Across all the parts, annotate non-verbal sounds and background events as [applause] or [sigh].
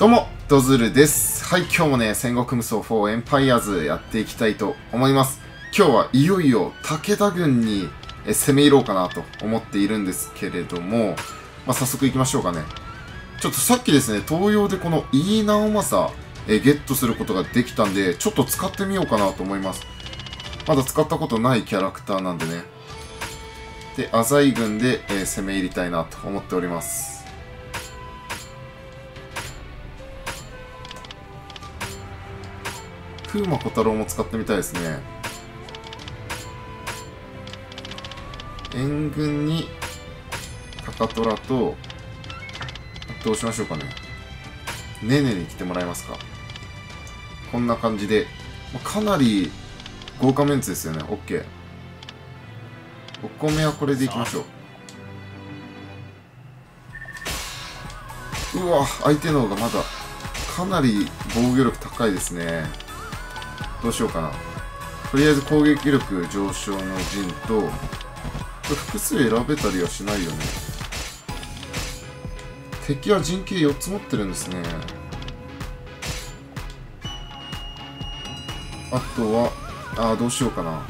どうも、ドズルです。はい、今日もね、戦国無双4エンパイアーズやっていきたいと思います。今日はいよいよ武田軍に攻め入ろうかなと思っているんですけれども、まあ、早速行きましょうかね。ちょっとさっきですね、東洋でこの飯直政えゲットすることができたんで、ちょっと使ってみようかなと思います。まだ使ったことないキャラクターなんでね。で、浅井軍で、え攻め入りたいなと思っております。風魔小太郎も使ってみたいですね。援軍に高虎と、どうしましょうかね。ねねに来てもらえますか。こんな感じで、かなり豪華メンツですよね。OK。お米はこれでいきましょう。うわ、相手の方がまだかなり防御力高いですね。どうしようかな。とりあえず攻撃力上昇の陣と、これ複数選べたりはしないよね。敵は陣形4つ持ってるんですね。あとは、あーどうしようかな。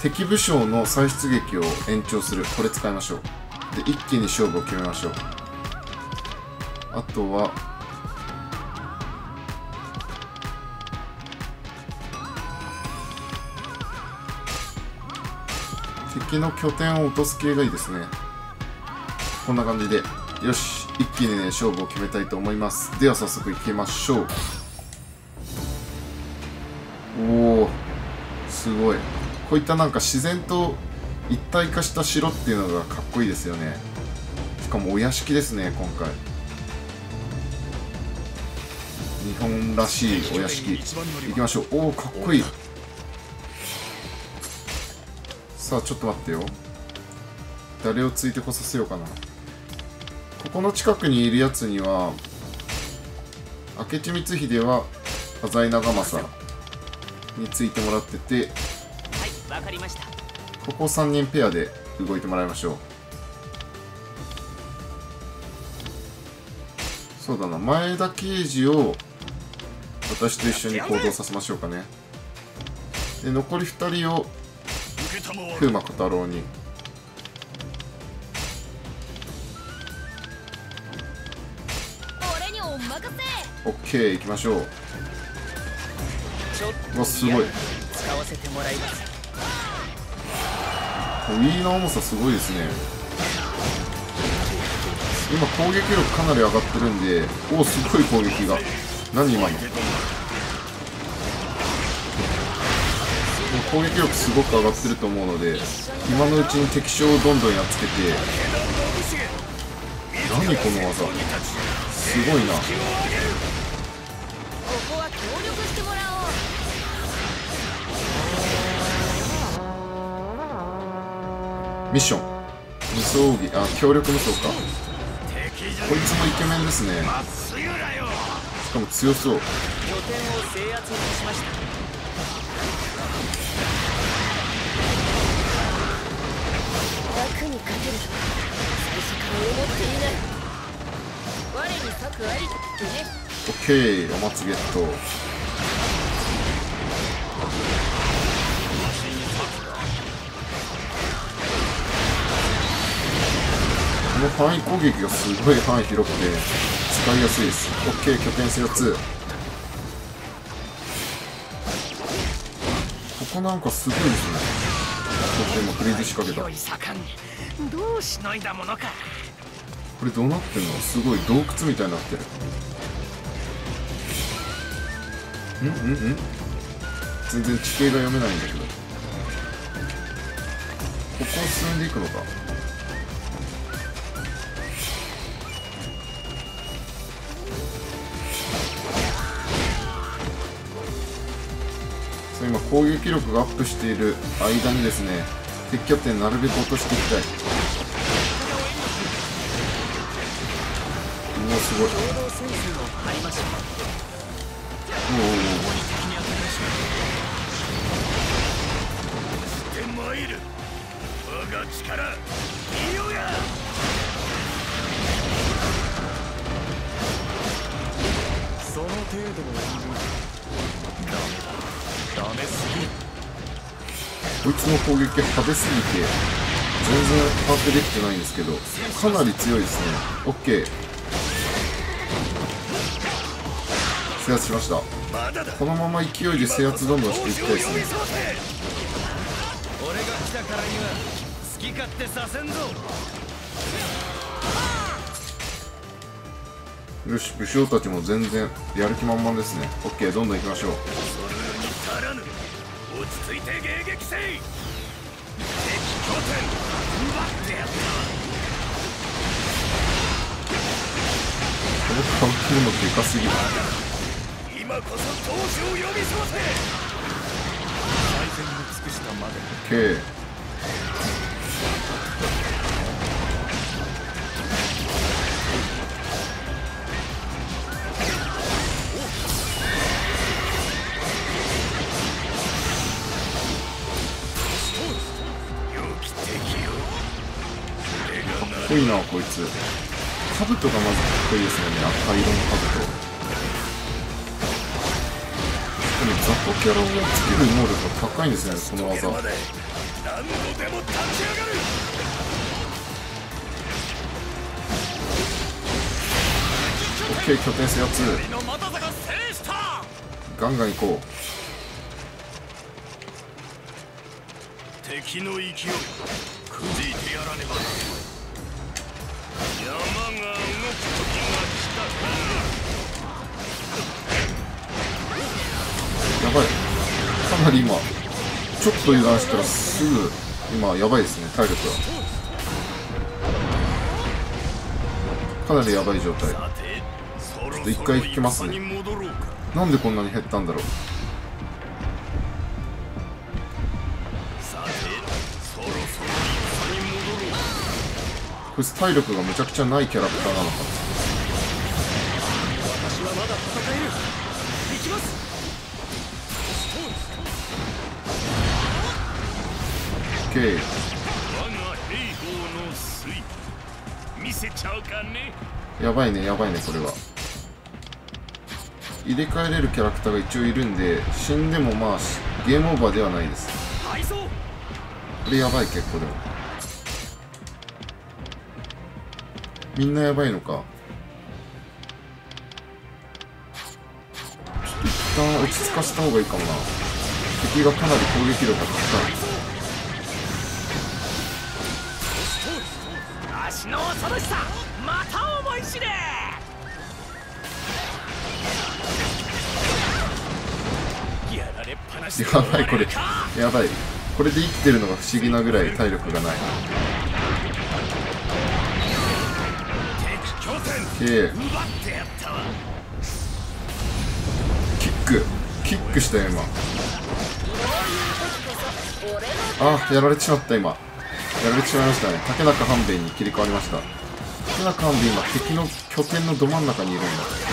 敵武将の再出撃を延長する。これ使いましょう。で、一気に勝負を決めましょう。あとは、の拠点を落とす系がいいですね。こんな感じで。よし、一気にね、勝負を決めたいと思います。では早速行きましょう。おおすごい。こういったなんか自然と一体化した城っていうのがかっこいいですよね。しかもお屋敷ですね、今回。日本らしいお屋敷。行きましょう。おおかっこいい。さあ、ちょっと待ってよ。誰をついてこさせようかな。ここの近くにいるやつには、明智光秀は浅井長政についてもらってて、はい、わかりました。ここ3人ペアで動いてもらいましょう。そうだな、前田刑事を私と一緒に行動させましょうかね。で、残り2人を風魔小太郎に。俺にお任せ OK、行きましょうわすごい使わせてもらいます。ウィーの重さすごいですね。今攻撃力かなり上がってるんで、おお、すごい攻撃が。何今の？攻撃力すごく上がってると思うので、今のうちに敵将をどんどんやっつけて、何この技すごいな。ミッション。無双儀、あ、協力無双か。こいつもイケメンですね。しかも強そう。に勝てると最初から思っていない我に策ありってねオッケー、お松ゲット。この範囲攻撃がすごい範囲広くて使いやすいです。オッケー、拠点制圧。ここなんかすごいですね。拠点もフリーズ仕掛けた。どうしのいだものか。これどうなってんの？すごい洞窟みたいになってる。ん？ん？ん？全然地形が読めないんだけど。ここを進んでいくのか攻撃力がアップしている間にですね敵拠点なるべく落としていきたいうおすごい。おおおお敵に当たりましょう。てまいる我が力いよや程度のダメすぎこいつの攻撃派手すぎて全然把握できてないんですけどかなり強いですね。OK 制圧しました。このまま勢いで制圧どんどんしていきたいですね。俺が来たからには好き勝手させんぞ。よし武将たちも全然やる気満々ですね。OK どんどん行きましょう。それに足らぬ落ち着いて迎撃せい。敵拠点奪ってやっこのカンプのでかすぎる。た今こそ闘志を呼び覚ませ最善を尽くしたまで OK 良こいいなこいつ。兜がまずかっこいいですよね。赤色の兜。この雑魚キャラをつける能力が高いんですねこの技。まで何度でも立ち上がる OK 拠点制圧。ガンガン行こう。敵の勢いくじいてやらねばやばい。かなり今ちょっと油断したらすぐ今やばいですね体力がかなりやばい状態。さてそろそろと一回引きますね。なんでこんなに減ったんだろう。こいつ体力がめちゃくちゃないキャラクターなのか私はまだ戦える行きますやばいね。やばいね。これは。入れ替えれるキャラクターが一応いるんで死んでもまあゲームオーバーではないです。これやばい結構でも。みんなやばいのか。一旦落ち着かせた方がいいかもな。敵がかなり攻撃力が高い。足の恐ろしさまた思い知れ。やばいこれ。やばい。これで生きてるのが不思議なぐらい体力がない OK キック。キックしたよ今。あやられちまった今。やられてしまいましたね。竹中半兵衛に切り替わりました。竹中半兵衛今敵の拠点のど真ん中にいるんだ。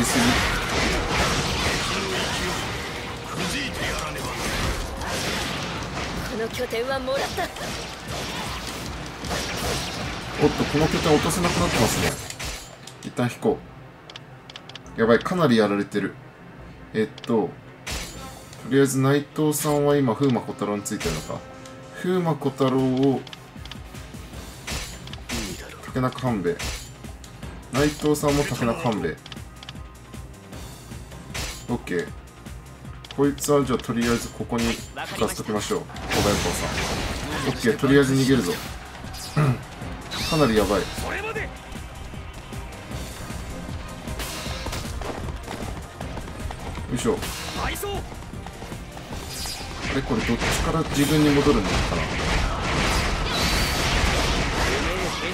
ばい敵がいすぎこの拠点はもらった。おっとこの拠点落とせなくなってますね。一旦引こう。やばいかなりやられてる。えっととりあえず内藤さんは今風魔小太郎についてるのか。風魔小太郎を竹中半兵衛。内藤さんも竹中半兵衛オッケーこいつはじゃあとりあえずここに行かせときましょう。小林さん。オッケーとりあえず逃げるぞ。[clears throat] かなりやばい。よいしょ。配送あれこれどっちから自分に戻るのか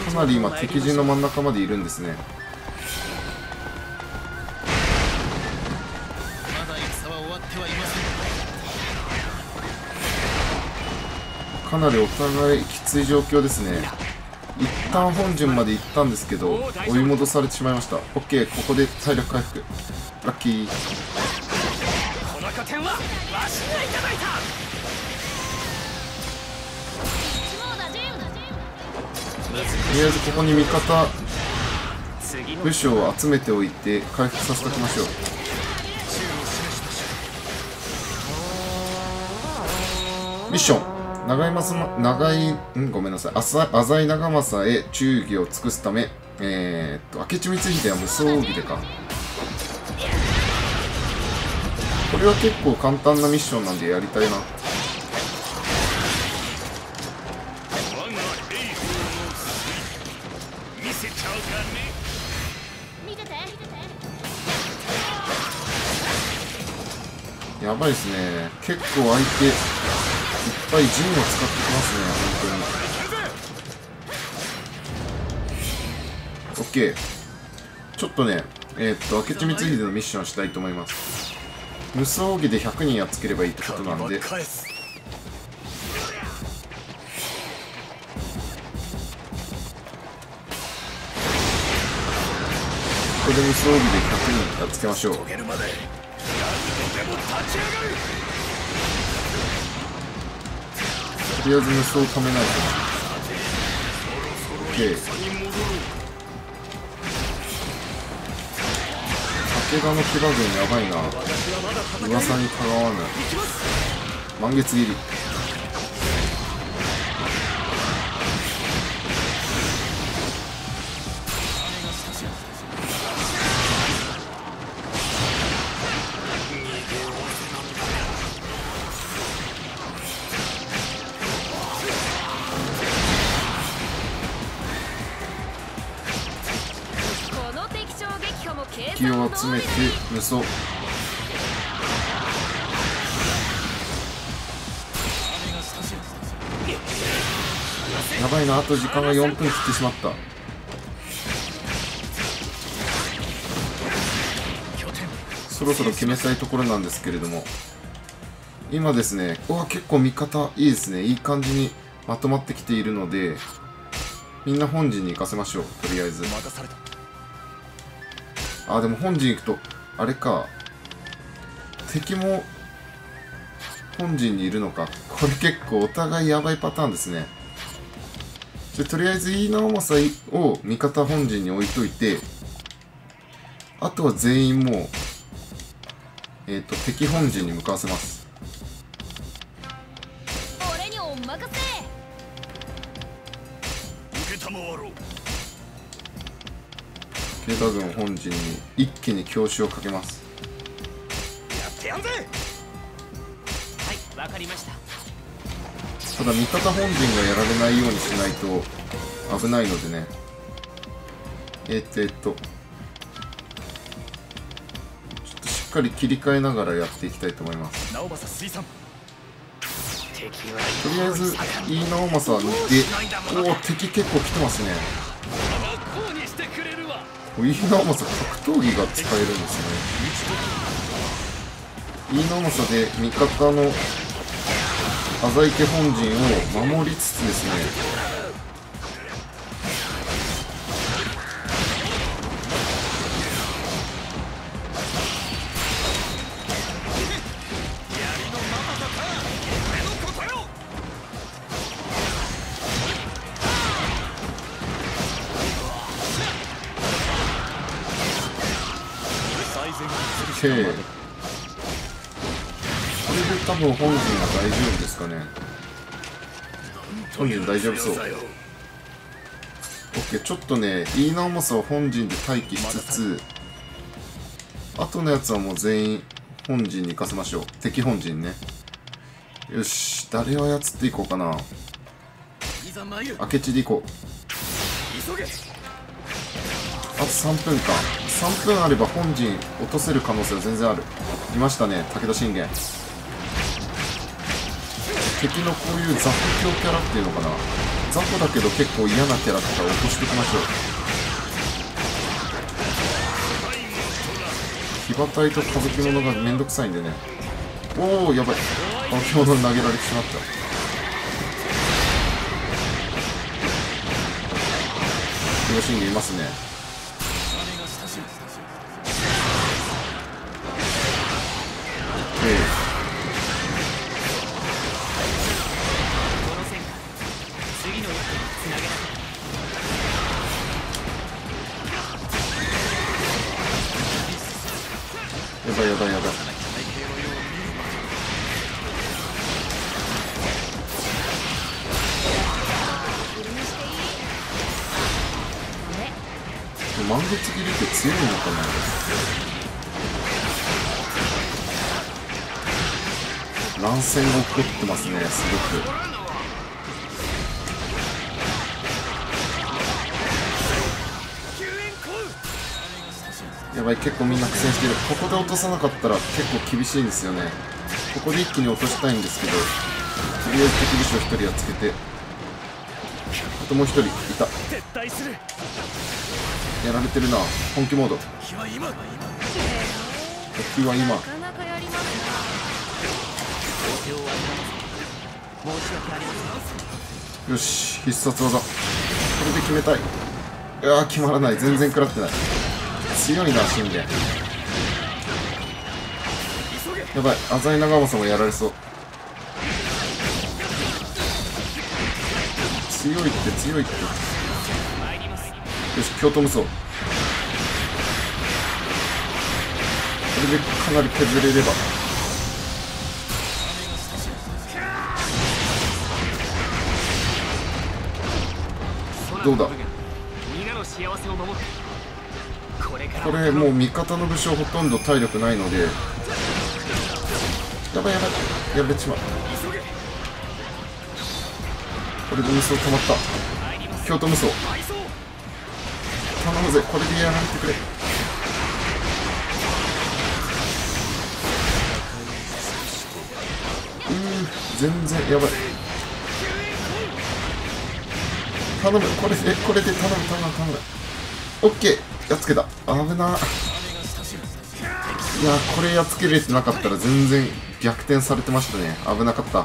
な？かなり今敵陣の真ん中までいるんですね。かなりお互いきつい状況ですね。一旦本陣まで行ったんですけど追い戻されてしまいました。OK ここで体力回復。ラッキー。この拠点はわしがいただいた。とりあえずここに味方武将を集めておいて回復させておきましょう。ミッション長いますま長いんごめんなさい。浅浅井長政へ忠義を尽くすためえー、っと明智光秀は無双義でか。これは結構簡単なミッションなんでやりたいな。やばいですね。結構相手ぱい陣を使ってきますね本当に。OK ちょっとねえーっと明智光秀のミッションしたいと思います。無双義で100人やっつければいいってことなんで。返すこで無双義で100人やっつけましょう。とりあえず無双をためないと。OK 武田の騎馬軍やばいな。噂にかがわぬ満月切り。無双やばいなあと時間が4分切ってしまった。そろそろ決めたいところなんですけれども。今ですねうわ結構味方いいですね。いい感じにまとまってきているのでみんな本陣に行かせましょうとりあえず。あでも本陣行くとあれか。敵も本陣にいるのか。これ結構お互いやばいパターンですね。でとりあえず飯直政を味方本陣に置いといてあとは全員もうえっ、と敵本陣に向かわせます。慶太軍本陣に一気に強襲をかけます。やってやんぜ！はいわかりました。ただ味方本陣がやられないようにしないと危ないのでね。えっとえっと。ちょっとしっかり切り替えながらやっていきたいと思います。とりあえず飯直政でおお敵結構来てますねるわ飯直政格闘技が使えるんですね。飯直政で味方の浅池本陣を守りつつですねね。本陣大丈夫そう OK ちょっとね飯直政を本陣で待機しつつあとのやつはもう全員本陣に行かせましょう。敵本陣ね。よし誰を操っていこうかな。明智で行こうあと3分か。3分あれば本陣落とせる可能性は全然ある。いましたね武田信玄。敵のこういう雑魚キャラっていうのかな。雑魚だけど結構嫌なキャラとかを起こしていきましょう。騎馬隊と歌舞伎のがめんどくさいんでね。おおやばい。化け物投げられてしまった。楽しんでいますね。結構みんな苦戦してる。ここで落とさなかったら結構厳しいんですよね。ここで一気に落としたいんですけどとりあえず敵武将1人やっつけて。あともう1人いた。やられてるな。本気モード。日は今。敵は今。よし必殺技。これで決めたい。いやー決まらない。全然食らってない強いな信玄やばい浅井長政もやられそう。強いって強いって。よし京都無双。これでかなり削れれば。どうだ？皆の幸せを守ってこれもう味方の武将ほとんど体力ないので。やばいやばい。やられちまうこれで無双止まった。京都無双。頼むぜ。これでやられてくれ。うー全然やばい。頼む。これでこれで頼む頼む頼む。オッケーやっつけた。危な。いやこれやっつけれてなかったら全然逆転されてましたね。危なかった。い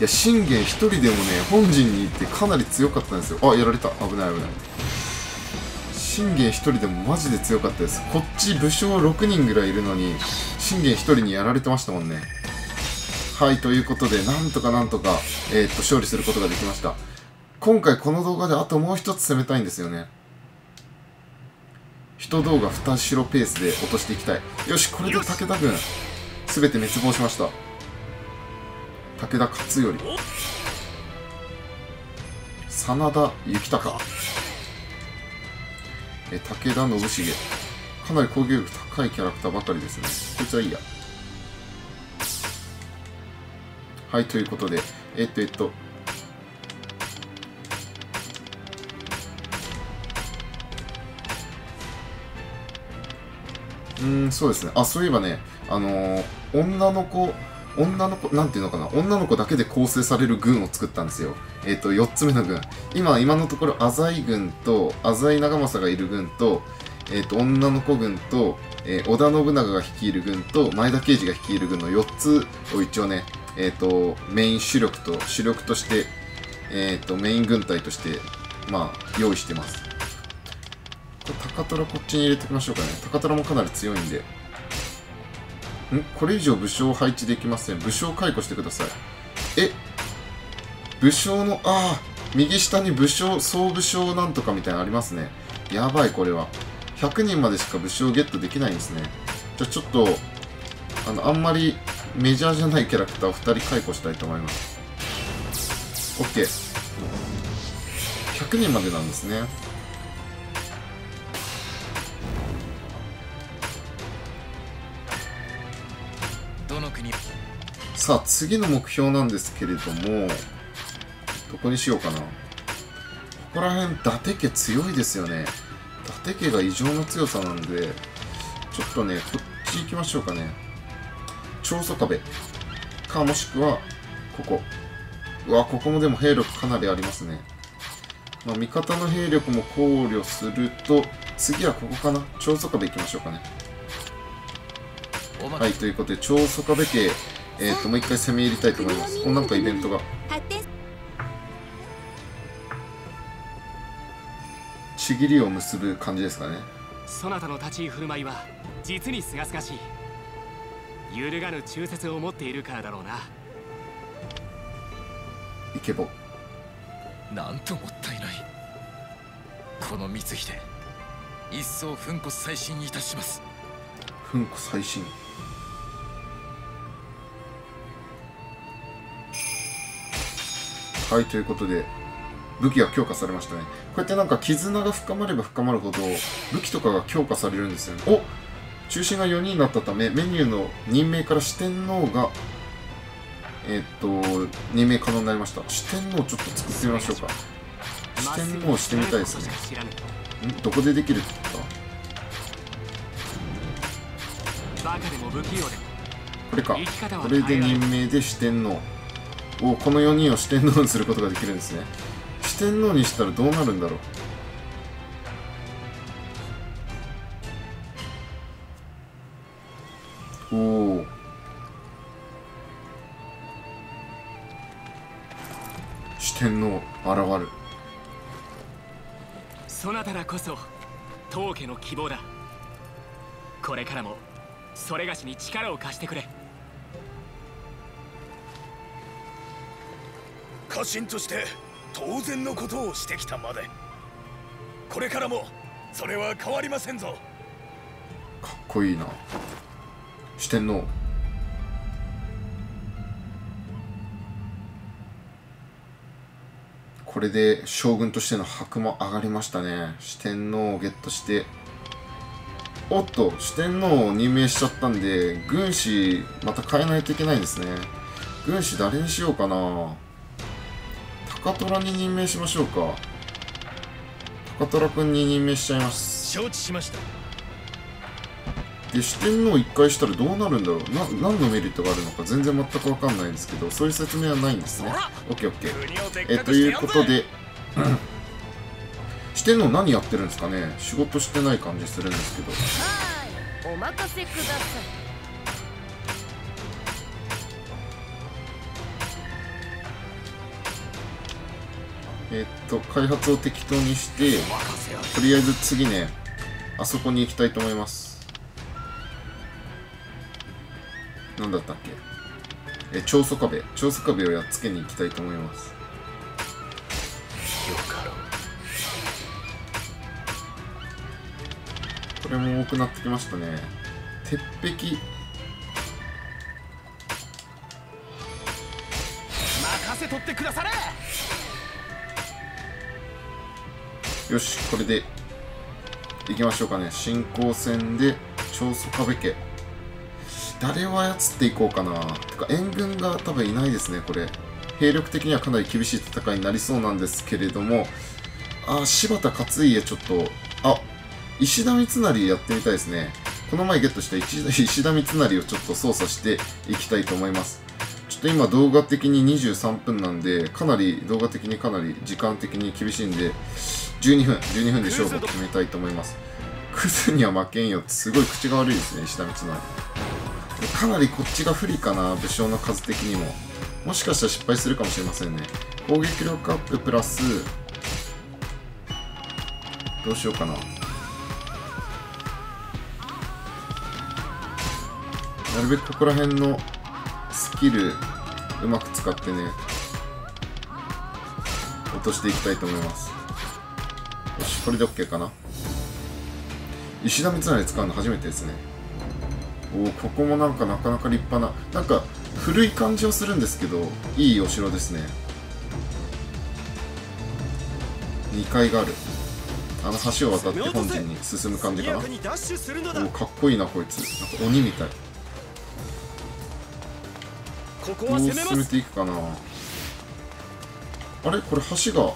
や信玄一人でもね本陣に行ってかなり強かったんですよ。あやられた。危ない危ない。信玄一人でもマジで強かったです。こっち武将6人ぐらいいるのに信玄一人にやられてましたもんね。はいということでなんとかなんとか、えーっと勝利することができました。今回この動画であともう一つ攻めたいんですよね。一動画二白ペースで落としていきたい。よしこれで武田軍。全て滅亡しました。武田勝頼。真田幸隆。え武田信繁かなり攻撃力高いキャラクターばかりですね。こいつはいいや。はいということで。えっとえっとうん、そうですね。あ、そういえばね、あのー女の子、女の子、なんていうのかな、女の子だけで構成される軍を作ったんですよ。えっ、と、4つ目の軍。今、今のところ、浅井軍と、浅井長政がいる軍と、えっ、と、女の子軍と、えー織田信長が率いる軍と、前田慶次が率いる軍の4つを一応ね、えっ、と、メイン主力と、主力として、えっ、と、メイン軍隊として、まあ、用意してます。これ高虎こっちに入れておきましょうかね。高虎もかなり強いんで。ん？これ以上武将配置できません。武将解雇してください。え？武将のああ右下に武将総武将なんとかみたいなのありますね。やばいこれは。100人までしか武将ゲットできないんですね。じゃあちょっとあのあんまりメジャーじゃないキャラクターを2人解雇したいと思います。OK100 人までなんですね。さあ次の目標なんですけれどもどこにしようかな。ここら辺伊達家強いですよね。伊達家が異常な強さなんでちょっとねこっち行きましょうかね。長宗壁。かもしくはここ。うわここもでも兵力かなりありますね。まあ、味方の兵力も考慮すると次はここかな。長宗壁行きましょうかね。はいということで長宗壁家えー、ともう一回攻め入りたいと思います。おなんかイベントが。ちぎりを結ぶ感じですかね。そなたの立ち居振る舞いは実に清々しい。揺るがぬ忠節を持っているからだろうな。イケボ。なんともったいない。この光秀一層粉骨再進いたします。粉骨最新はいということで武器が強化されましたね。こうやってなんか絆が深まれば深まるほど武器とかが強化されるんですよね。お中心が4人になったためメニューの任命から四天王がえーっと任命可能になりました。四天王ちょっと作ってみましょうか。四天王してみたいですね。ん？どこでできるってこれか。これで任命で四天王おこの4人を四天王にすることができるんですね。四天王にしたらどうなるんだろう。おお四天王現る。そなたらこそ当家の希望だ。これからもそれがしに力を貸してくれ。家臣として当然のことをしてきたまで。これからもそれは変わりませんぞ。かっこいいな。四天王。これで将軍としての箔も上がりましたね。四天王をゲットして。おっと四天王を任命しちゃったんで軍師また変えないといけないんですね。軍師誰にしようかな。高虎に任命しましょうか。高虎君に任命しちゃいます。承知しました。で四天王一回したらどうなるんだろう。な何のメリットがあるのか全然全く分かんないんですけどそういう説明はないんですね。OKOK えということで四天王何やってるんですかね。仕事してない感じするんですけど。はい。お任せくださいえっと開発を適当にしてとりあえず次ねあそこに行きたいと思います。何だったっけ？え長宗壁。長宗壁をやっつけに行きたいと思います。これも多くなってきましたね。鉄壁。任せとってくだされ！よしこれで行きましょうかね。進行戦で長宗壁家。誰を操っていこうかな。てか援軍が多分いないですねこれ。兵力的にはかなり厳しい戦いになりそうなんですけれども。あ柴田勝家ちょっと。あ石田三成やってみたいですね。この前ゲットした [laughs] 石田三成をちょっと操作していきたいと思います。ちょっと今動画的に23分なんでかなり動画的にかなり時間的に厳しいんで12分12分で勝負を決めたいと思います。クズには負けんよってすごい口が悪いですね石田三成。かなりこっちが不利かな武将の数的にも。もしかしたら失敗するかもしれませんね。攻撃力アッププラスどうしようかな。なるべくここら辺のスキルうまく使ってね落としていきたいと思いますよしこれで OK かな？石田三成使うの初めてですね。おおここもなんかなかなか立派ななんか古い感じはするんですけどいいお城ですね。2階がある。あの橋を渡って本陣に進む感じかな。おおかっこいいなこいつ。なんか鬼みたい。ここどう進めていくかな。あれ？これ橋が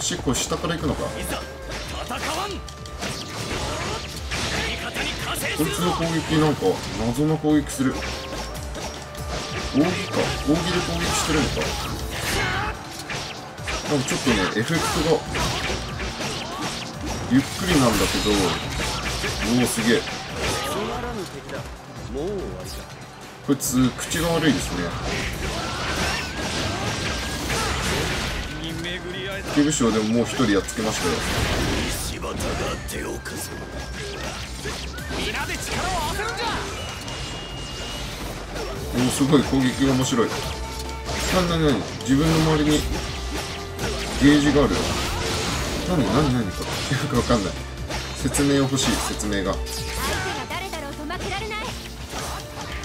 橋これ下から行くのか？こいつの攻撃なんか謎の攻撃する。扇か？扇で攻撃してるのか？なんかちょっとねエフェクトがゆっくりなんだけどおおすげえ。こいつ口が悪いですねに巡り合えた敵武将でももう一人やっつけましたよおーすごい攻撃が面白い。なになになに自分の周りにゲージがある。なになになにこれよくわかんない。説明欲しい説明が。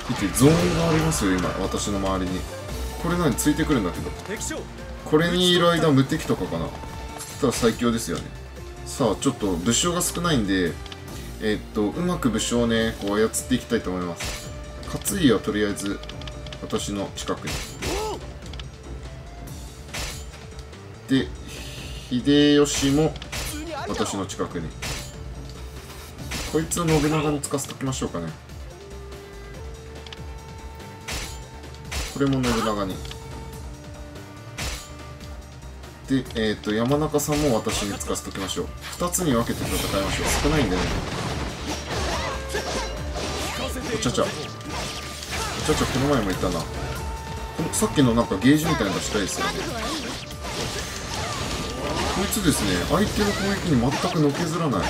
見てゾーンがありますよ今私の周りに。これ何ついてくるんだけど。敵将これにいる間無敵とかかな？そしたら最強ですよね。さあちょっと武将が少ないんでえーっとうまく武将をねこう操っていきたいと思います。勝家はとりあえず私の近くに。で秀吉も私の近くに。こいつを信長につかせときましょうかね。これも信長に。で、えー、と山中さんも私につかせときましょう。2つに分けて戦いましょう。少ないんでね。おちゃちゃ。おちゃちゃこの前も言ったな。このさっきのなんかゲージみたいなの出したいですよね。こいつですね相手の攻撃に全くのけずらない。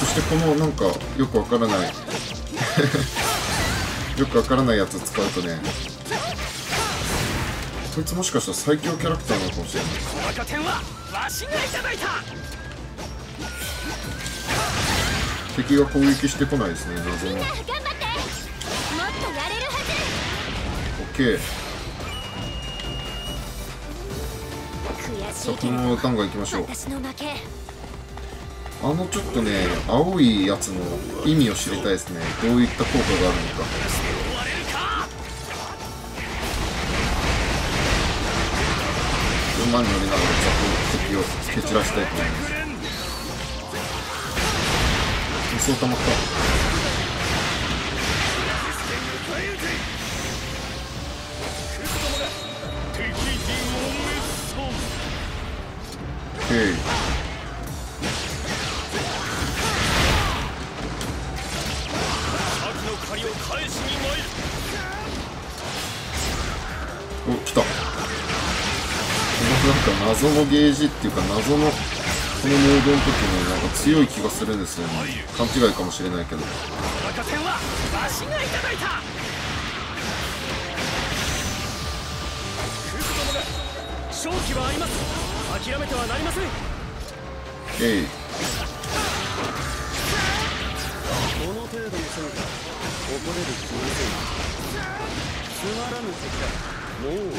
そしてこのなんかよくわからない。[laughs] よくわからないやつ使うとねこいつもしかしたら最強キャラクターなのかもしれない赤点はわしがいただいた敵が攻撃してこないですね謎の。頑張ってもっとやれるはず OK さあこのままガンガンいきましょうあのちょっとね青いやつの意味を知りたいですね。どういった効果があるのか。馬に乗りながらザク敵を蹴散らしたいと思います輸送溜まった敵陣を滅損 OK 謎のゲージっていうか謎のこのモードの時になんか強い気がするんですよね。勘違いかもしれないけど。勝機はあります。諦めてはなりません。えいこの程度の戦果誇れる気ませんつまらぬ敵だ。もう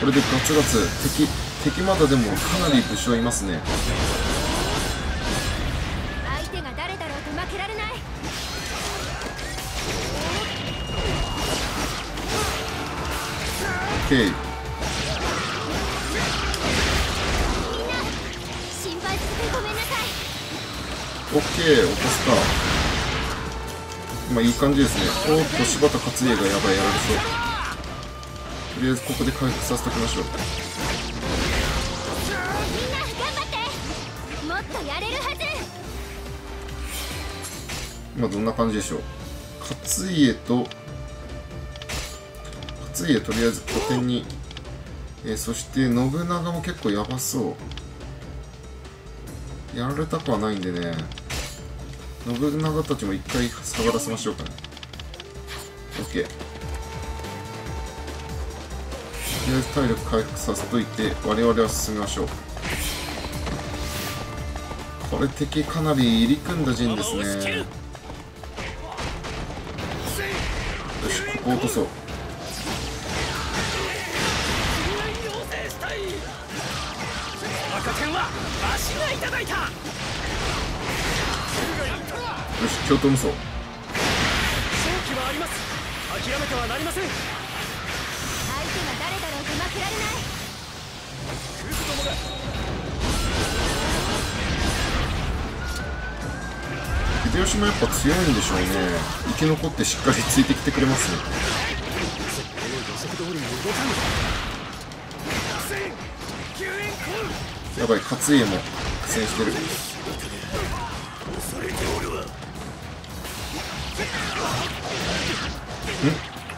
これでガツガツ敵敵まだでもかなり武将いますね。相手が誰だろうと負けられない。OK 心配させてごめんなさい。OK 落とすか今いい感じですね。おーっと柴田勝家がやばいやられそう。とりあえずここで回復させておきましょう。今どんな感じでしょう。勝家と勝家とりあえず拠点に、えーそして信長も結構やばそう。やられたくはないんでね信長たちも一回下がらせましょうかね。OK とりあえず体力回復させといて我々は進みましょう。これ敵かなり入り組んだ陣ですね。よしここ落とそう。し京都無双。勝機はあります。諦めてはなりません。相手が誰だろうと負けられない。秀吉もやっぱ強いんでしょうね。生き残ってしっかりついてきてくれますね。やばい勝家も苦戦してる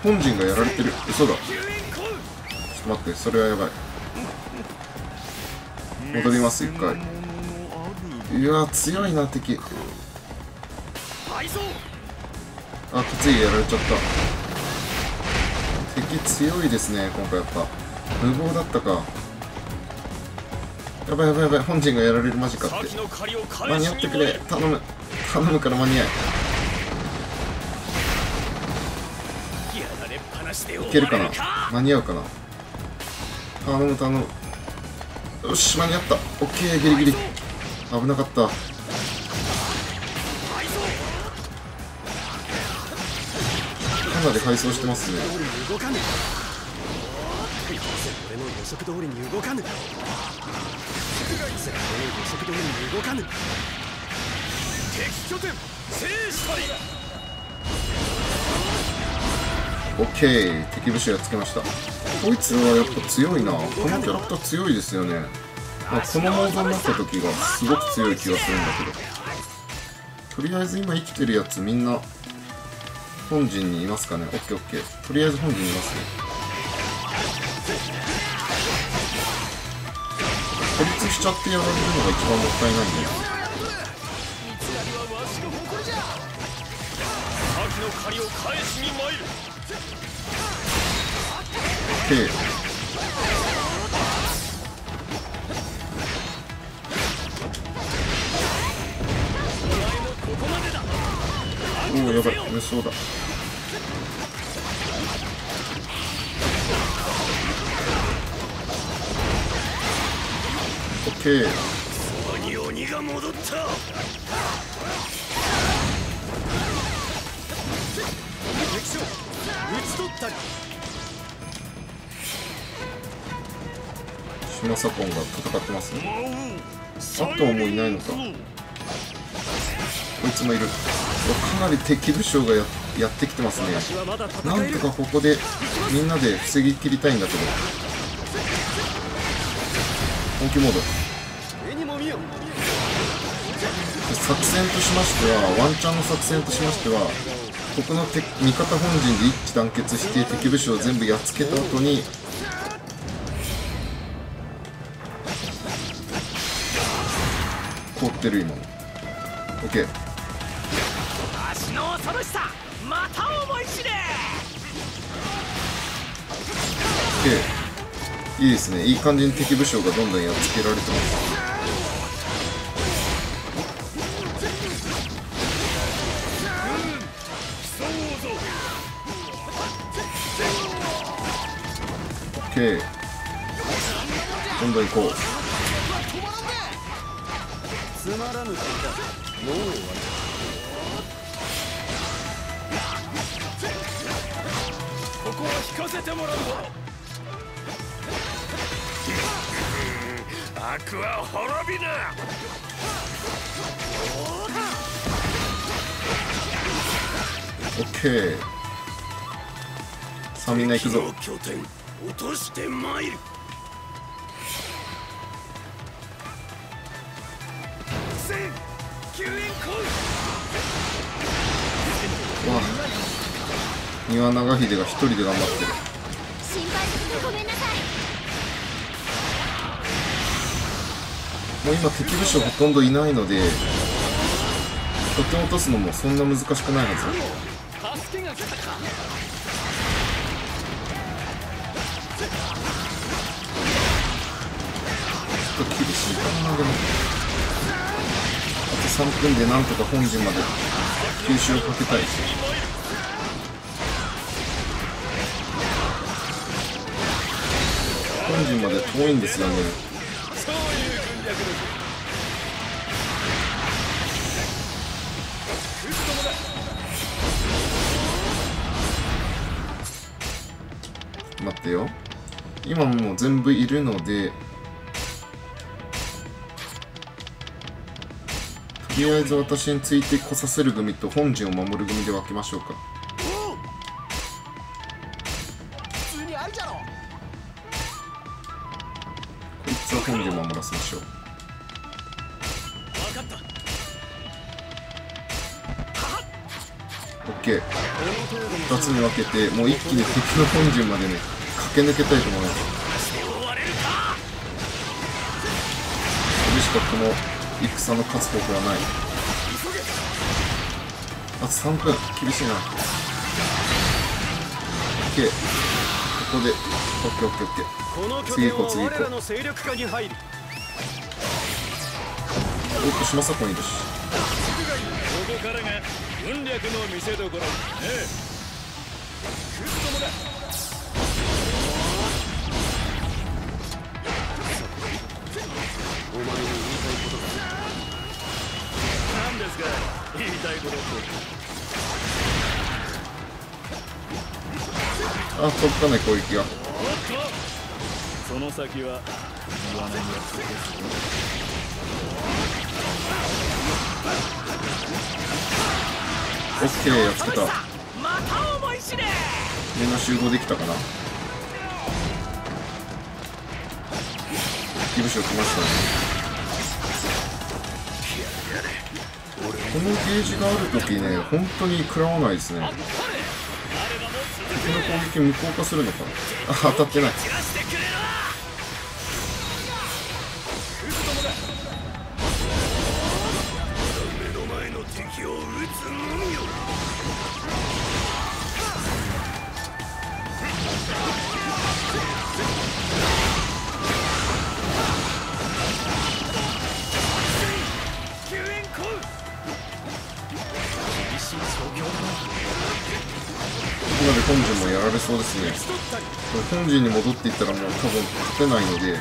本陣がやられてる。嘘だ。ちょっと待ってそれはやばい。戻ります一回。うわ強いな敵。あ担いやられちゃった。敵強いですね今回やっぱ。無謀だったか。やばいやばいやばい。本陣がやられるマジかって。間に合ってくれ。頼む。頼むから間に合え。けるかな？間に合うかな？頼む頼む。よし間に合った。オッケーギリギリ。危なかった。かなり敗走してますね。の予測通りに動かぬ敵拠点制したりオッケー敵武士がつけました。こいつはやっぱ強いな。このキャラクター強いですよね、まあ、このモードになった時がすごく強い気がするんだけど。とりあえず今生きてるやつみんな本陣にいますかね。オッケーオッケー。とりあえず本陣にいますね。孤立しちゃってやられるのが一番もったいないんだよの借りを返しに参るオッケーおおやばい。無双だ。オッケー。そばに鬼が戻った敵将討ち取ったり。島左近が戦ってますね。あとはもういないのか。こいつもいる。かなり敵武将がややってきてますね。なんとかここでみんなで防ぎ切りたいんだけど。本気モード。作戦としましてはワンチャンの作戦としましてはここの味方本陣で一致団結して敵武将を全部やっつけた後に凍ってる今の。OK 足の恐ろしさまた思い知れ。OK いいですね。いい感じに敵武将がどんどんやっつけられてます。オッケー。どんどん行こうつまらぬ敵だもう終わりここは引かせてもらうぞ悪は滅びなオッケーさあみんな行くぞ。拠点落として参る。丹羽長秀が一人で頑張ってる。心配させてごめんなさいもう今敵武将ほとんどいないので拠点落とすのもそんな難しくないはず。助けが来たかちょっと厳しいかなでも。あと3分でなんとか本陣まで吸収をかけたい本陣まで遠いんですよね。待ってよ。今もう全部いるのでとりあえず私についてこさせる組と本陣を守る組で分けましょうか。は本陣を守らせましょう。分かった。OK 2つに分けてもう一気に敵の本陣までね駆け抜けたいと思います。それしかこの戦の勝つ方法はない。あと3分厳しいな。OK ここで OKOKOK 次行こう次行こうは我らの勢力下に入りおっと島迫いるしここからが。軍略の見せ所ねえクッだお前の言いたいこと。が何ですか言いたいことってあ届かない攻撃がその先は言わない約束ですよ OK やっつけたみんな集合できたかな？ギブショ来ましたね。このゲージがあるときね本当に食らわないですね。敵の攻撃無効化するのかな？あ当たってないに戻っていったらもう多分勝てないので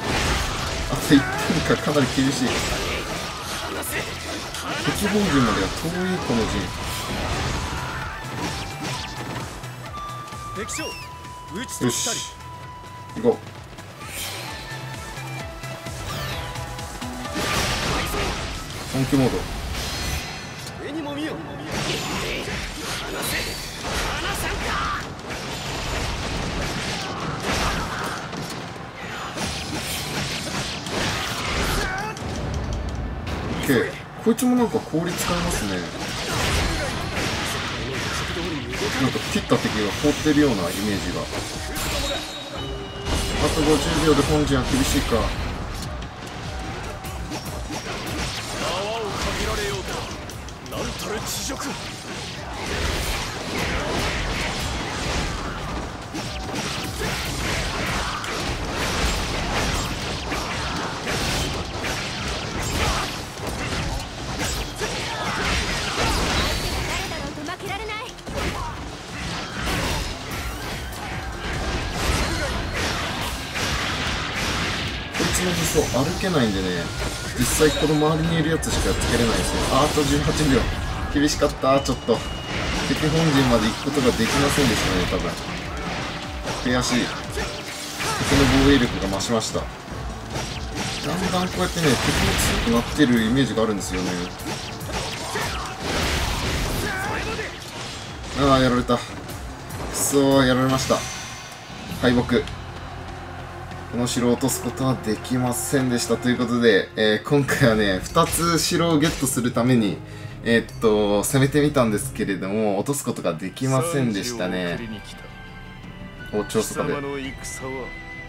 あと1点かかなり厳しい。鉄本陣までは遠いこの陣。よし行こう。本気モード。こいつもなんか氷使いますね。なんか切った敵が凍ってるようなイメージが。あと50秒で本陣は厳しいか。こいつの武装歩けないんでね実際この周りにいるやつしかつけれないですよ。あと18秒厳しかったちょっと。敵本陣まで行くことができませんでしたね多分。悔しい。敵の防衛力が増しました。だんだんこうやってね敵も強くなってるイメージがあるんですよね。ああやられた。くそーやられました。敗北。この城を落とすことはできませんでしたということで、えー今回はね2つ城をゲットするためにえーっと攻めてみたんですけれども落とすことができませんでしたね。お調貴査で。こ様の戦は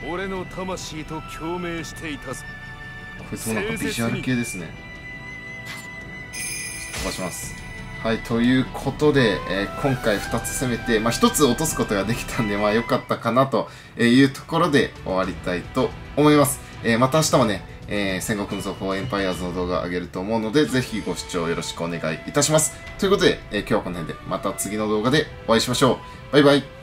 俺の魂と共鳴していたぞ。いつもなんかビジュアル系ですね。飛ばしますはいということで、えー今回2つ攻めて、まあ、1つ落とすことができたんでまあ良かったかなというところで終わりたいと思います、えーまた明日もねえー戦国無双4エンパイアーズの動画上げると思うので、ぜひご視聴よろしくお願いいたします。ということで、えー今日はこの辺で、また次の動画でお会いしましょう。バイバイ。